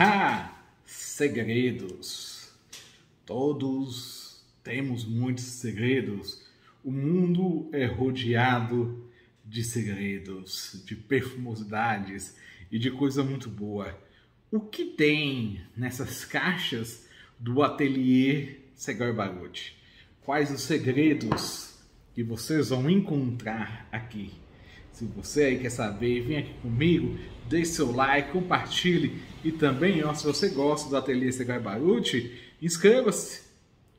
Ha! Segredos. Todos temos muitos segredos. O mundo é rodeado de segredos, de perfumosidades e de coisa muito boa. O que tem nessas caixas do ateliê Segar Baruti? Quais os segredos que vocês vão encontrar aqui? Se você aí quer saber, vem aqui comigo, deixe seu like, compartilhe e também, ó, se você gosta do Ateliê Segai Baruti, inscreva-se.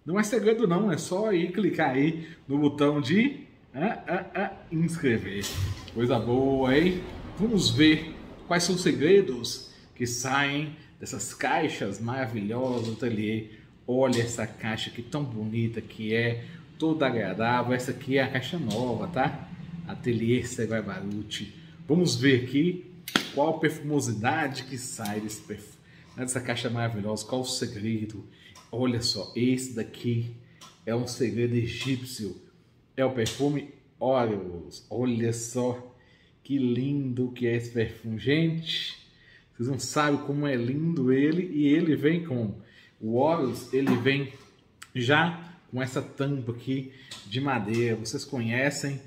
Não é segredo não, é só ir clicar aí no botão de ah, ah, ah, inscrever. Coisa boa, hein? Vamos ver quais são os segredos que saem dessas caixas maravilhosas do ateliê. Olha essa caixa que tão bonita que é, toda agradável. Essa aqui é a caixa nova, tá? Ateliê Segai Baruti. Vamos ver aqui qual a perfumosidade que sai desse perfume, dessa caixa maravilhosa, qual o segredo. Olha só, esse daqui é um segredo egípcio. É o perfume Orioles. Olha só que lindo que é esse perfume. Gente, vocês não sabem como é lindo ele. E ele vem com o Orioles, ele vem já com essa tampa aqui de madeira. Vocês conhecem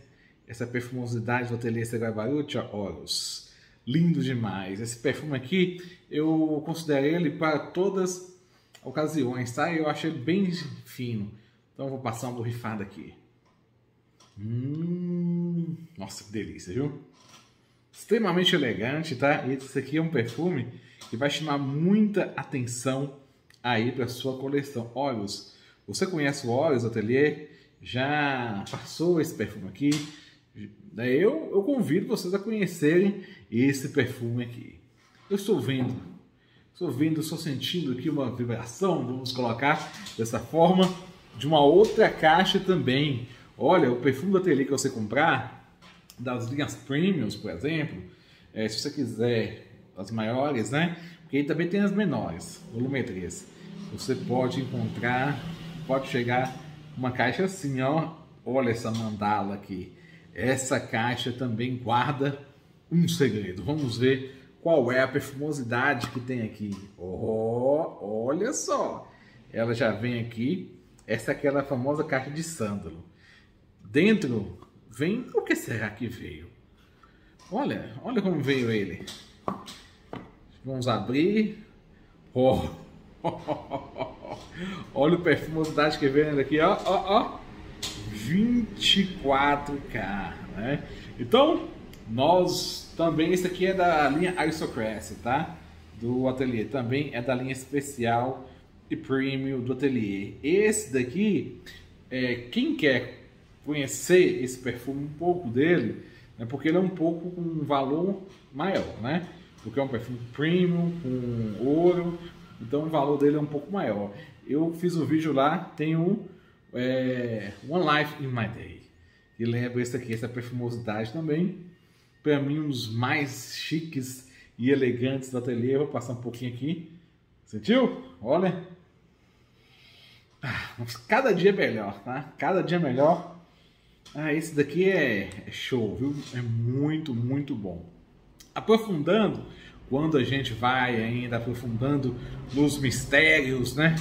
essa perfumosidade do Ateliê Segabaruti, Horus. Lindo demais. Esse perfume aqui, eu considerei ele para todas as ocasiões, tá? Eu achei bem fino. Então vou passar uma borrifada aqui. Hum, nossa, que delícia, viu? Extremamente elegante, tá? E esse aqui é um perfume que vai chamar muita atenção aí para sua coleção. Olhos, você conhece o Olhos Atelier? Já passou esse perfume aqui? Né, eu, eu convido vocês a conhecerem esse perfume aqui. Eu estou vendo, estou vendo, estou sentindo aqui uma vibração, vamos colocar dessa forma, de uma outra caixa também. Olha, o perfume do ateliê que você comprar, das linhas premiums, por exemplo, é, se você quiser as maiores, né? Porque aí também tem as menores, volumetrias. Você pode encontrar, pode chegar uma caixa assim, ó. Olha essa mandala aqui. Essa caixa também guarda um segredo. Vamos ver qual é a perfumosidade que tem aqui. Oh, olha só! Ela já vem aqui. Essa é aquela famosa caixa de sândalo. Dentro vem... O que será que veio? Olha, olha como veio ele. Vamos abrir. Oh. olha a perfumosidade que vem aqui, ó, ó, ó. 24K, né? Então, nós também, esse aqui é da linha Aristocracy, tá? Do ateliê, também é da linha especial e premium do ateliê. Esse daqui, é, quem quer conhecer esse perfume, um pouco dele, é porque ele é um pouco com um valor maior, né? Porque é um perfume premium, com ouro, então o valor dele é um pouco maior. Eu fiz o um vídeo lá, tem um é, One Life in My Day. E lembra esse aqui, essa perfumosidade também. Para mim, um dos mais chiques e elegantes do ateliê. Vou passar um pouquinho aqui. Sentiu? Olha. Ah, cada dia é melhor, tá? Cada dia é melhor. Ah, esse daqui é, é show, viu? É muito, muito bom. Aprofundando, quando a gente vai ainda aprofundando nos mistérios, né?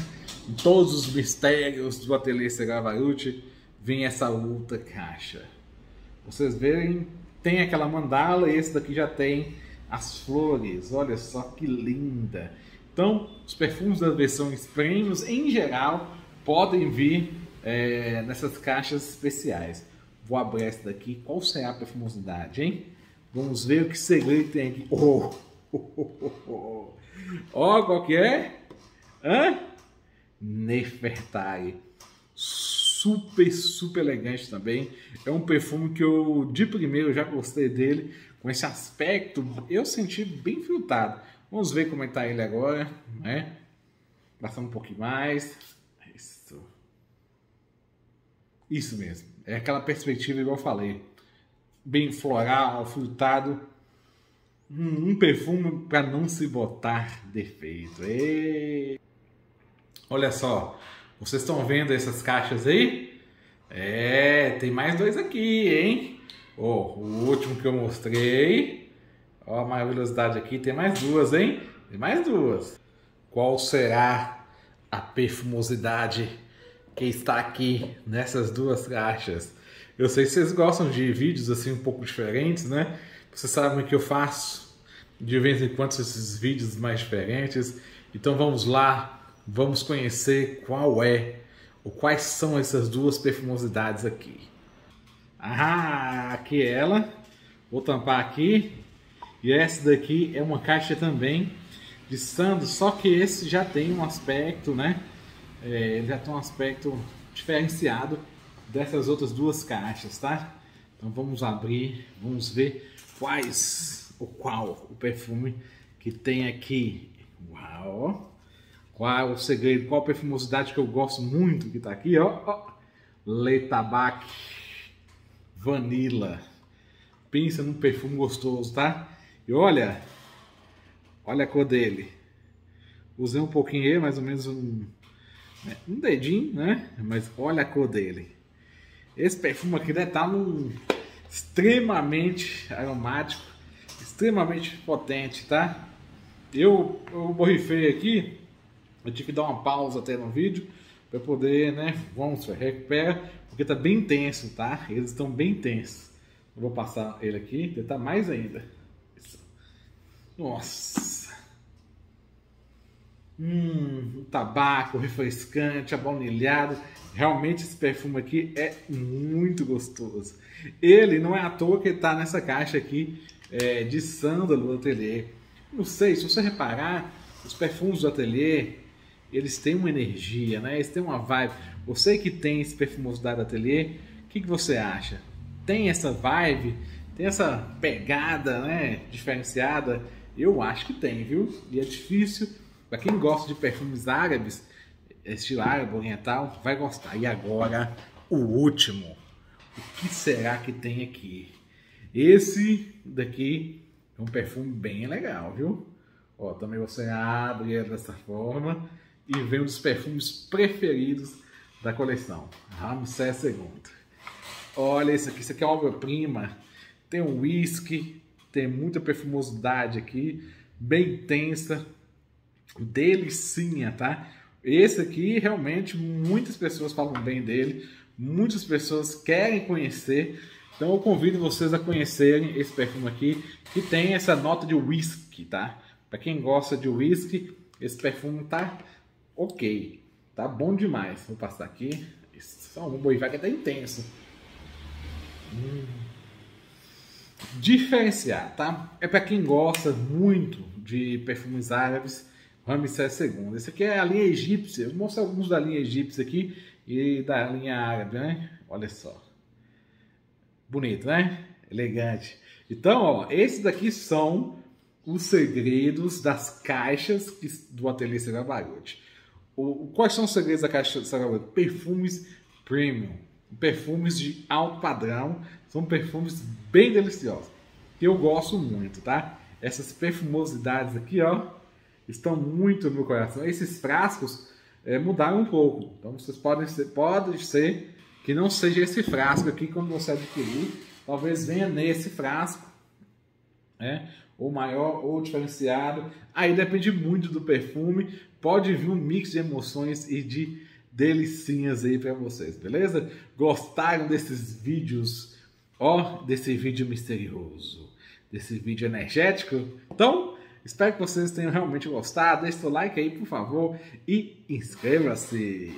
Em todos os mistérios do Ateliê Segavaruti, vem essa outra caixa. Vocês verem, tem aquela mandala e esse daqui já tem as flores. Olha só que linda. Então, os perfumes das versões premiums, em geral, podem vir é, nessas caixas especiais. Vou abrir essa daqui. Qual será a perfumosidade, hein? Vamos ver o que segredo tem aqui. Oh! Ó, qual que é? Hã? Nefertari. Super, super elegante também. É um perfume que eu, de primeiro, já gostei dele. Com esse aspecto, eu senti bem filtrado. Vamos ver como é que tá ele agora, né? Passar um pouquinho mais. Isso. Isso mesmo. É aquela perspectiva, igual eu falei. Bem floral, frutado um perfume para não se botar defeito. E... Olha só, vocês estão vendo essas caixas aí? É, tem mais dois aqui, hein? Oh, o último que eu mostrei. Ó, a maior velocidade aqui, tem mais duas, hein? Tem mais duas. qual será a perfumosidade que está aqui nessas duas caixas. Eu sei que vocês gostam de vídeos assim um pouco diferentes, né? Vocês sabem que eu faço de vez em quando esses vídeos mais diferentes. Então vamos lá, vamos conhecer qual é ou quais são essas duas perfumosidades aqui. Ah, aqui é ela. Vou tampar aqui. E essa daqui é uma caixa também de Sandro, só que esse já tem um aspecto, né? É, já tem um aspecto diferenciado dessas outras duas caixas, tá? Então vamos abrir, vamos ver quais, o qual o perfume que tem aqui. Uau! Qual o segredo, qual perfumosidade que eu gosto muito que tá aqui, ó. ó. Vanilla. Pensa num perfume gostoso, tá? E olha, olha a cor dele. Usei um pouquinho aí, mais ou menos um, né, um dedinho, né? Mas olha a cor dele. Esse perfume aqui deve estar num extremamente aromático, extremamente potente, tá? Eu, eu borrifei aqui, eu tive que dar uma pausa até no vídeo para poder, né? Vamos, recupera, porque tá bem intenso, tá? Eles estão bem intensos. Eu vou passar ele aqui, tentar mais ainda. Nossa! Hum, tabaco refrescante, abaunilhado. Realmente esse perfume aqui é muito gostoso. Ele não é à toa que está nessa caixa aqui é, de sândalo do ateliê. Não sei, se você reparar, os perfumes do ateliê, eles têm uma energia, né? Eles têm uma vibe. Você que tem esse perfumosidade do ateliê, o que, que você acha? Tem essa vibe? Tem essa pegada, né? Diferenciada? Eu acho que tem, viu? E é difícil. Para quem gosta de perfumes árabes, estilo árabe, oriental, vai gostar. E agora, o último. O que será que tem aqui? Esse daqui é um perfume bem legal, viu? Ó, também você abre dessa forma e vem um dos perfumes preferidos da coleção, Ramsés II. Olha esse aqui, isso aqui é obra-prima. Tem um whisky, tem muita perfumosidade aqui, bem intensa, delicinha, tá? Esse aqui realmente muitas pessoas falam bem dele, muitas pessoas querem conhecer. Então eu convido vocês a conhecerem esse perfume aqui, que tem essa nota de whisky, tá? Para quem gosta de whisky, esse perfume tá ok, tá bom demais. Vou passar aqui, só um boi que tá intenso. Hum. Diferenciar, tá? É para quem gosta muito de perfumes árabes Ramsés II. Esse aqui é a linha egípcia. vou mostrar alguns da linha egípcia aqui e da linha árabe, né? Olha só. Bonito, né? Elegante. Então, ó, esses daqui são os segredos das caixas do Ateliê Serabarote. O, quais são os segredos da caixa Serabarote? Perfumes premium, perfumes de alto padrão, são perfumes bem deliciosos, que eu gosto muito, tá? Essas perfumosidades aqui, ó, estão muito no meu coração. Esses frascos é, mudaram um pouco. Então vocês podem ser, pode ser que não seja esse frasco aqui quando você adquirir. Talvez venha nesse frasco, né? ou maior ou diferenciado. Aí depende muito do perfume. Pode vir um mix de emoções e de delicinhas aí para vocês, beleza? Gostaram desses vídeos? Ó, desse vídeo misterioso, desse vídeo energético? Então, Espero que vocês tenham realmente gostado. Deixe seu like aí, por favor, e inscreva-se.